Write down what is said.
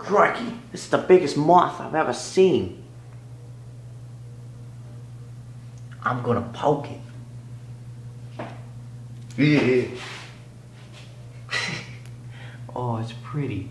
Crikey, this is the biggest moth I've ever seen. I'm gonna poke it. Yeah. Oh, it's pretty.